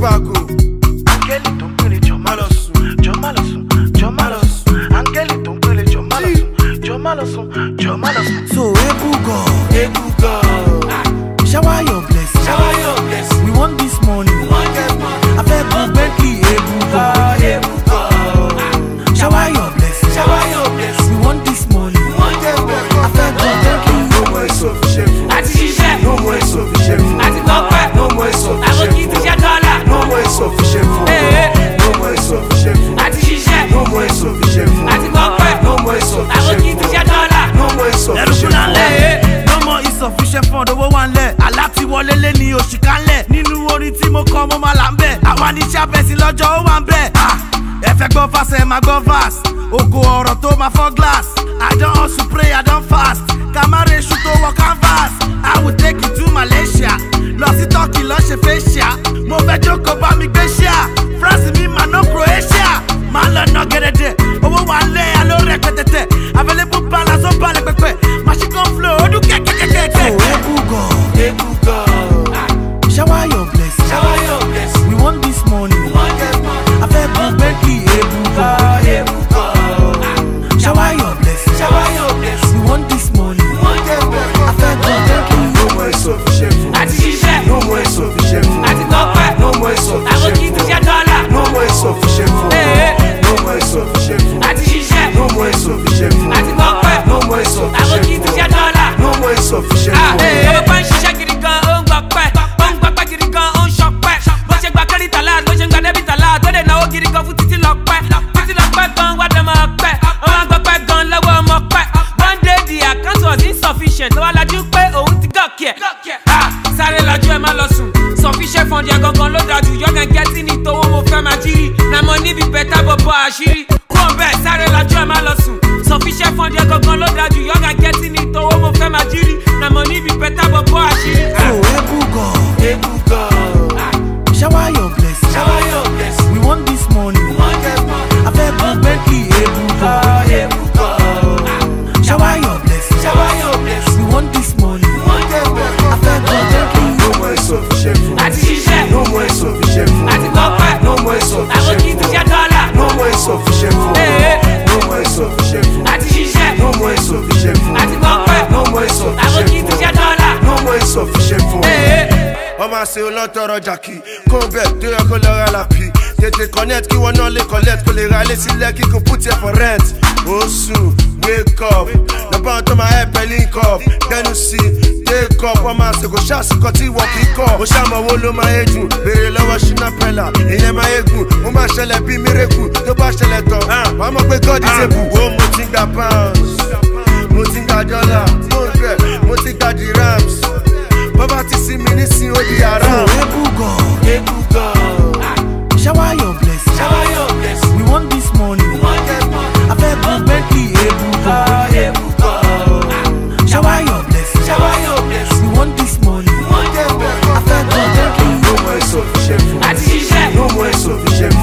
Liverpool. nǹkan mo máa là ń bẹ̀ àwa ní iṣẹ́ abẹ́sí lọ́jọ́ ó wà ń bẹ̀. Ah, ẹ fẹ́ gbọ́ fásì ẹ máa gbọ́ vas ògo ọ̀rọ̀ tó máa fọ́ glass I don hustle pray I don fast kamara esu tó wọ canvas I will take you to Malaysia lọ sí Turkey lọ ṣe facial mo fẹ́ jókòó bá mi gbé ṣe. tábọ̀ bọ àṣírí kúrò bẹ́ẹ̀ sáré lọ́jọ́ ẹ̀ má lọ sùn sọ̀fíṣẹ́ fọ́ndé gangan ló dájú yọ̀gá gẹ́tì ní ìtọ́wọ́ mo fẹ́ máa jírí nàmọ́ níbi bẹ́ẹ̀ tábọ̀ bọ àṣírí. wọ́n máa ṣe olóńtọrọ jàkì kó bẹ́ẹ̀ tó yẹ kó lọ́ra làpì tètè connect kí wọn náà lè collect kó lè ra ilé sílẹ̀ kí kò put rent oṣù wake up lọ́bàá wọn tó máa help ẹ link up dẹ́nu sí take up wọ́n máa ṣèkò ṣàṣìkọ tí ìwọ kì í kọ́ ó ṣàmọ̀wó ló máa yé jù béèrè lọ́wọ́ ṣínà pẹ́là ìyẹn máa yé gùn ó máa ṣẹlẹ̀ bí mírèkù tó bá ṣẹlẹ̀ tán wàá mọ̀ pé God is able wo mo ti ń pounds mo ti ń dollar mo ń fẹ́ mo ti ń gba dirhams. sou vigia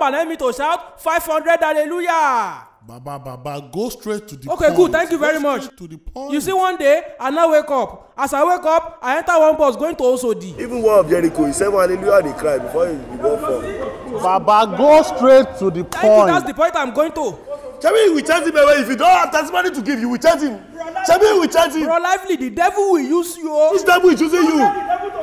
up and help me to shout five hundred hallelujah. Baba Baba go straight to the okay, point. Okay good thank you very go much. To the point. You see one day I now wake up. As I wake up I enter one bus going to Osodi. Even one of Jericho he said, hallelujah dey cry before he be born for. Baba go straight to the thank point. you that's the point I'm going to. Tell me, we charge him away if you don't have testimony to give you we charge him ṣebí we charge him. bro lively the devil will use you. Oh. which devil is using you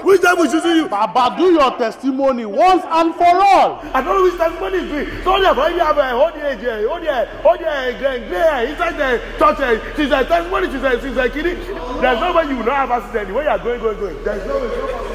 which devil is using you. baba do your testimony once and for all. i don't know which testimony is doing so there for you have a old age a old age old age grey inside the church a she's testimony she's a she's a kini there is no way you no have accident the way you are going going going there is no way.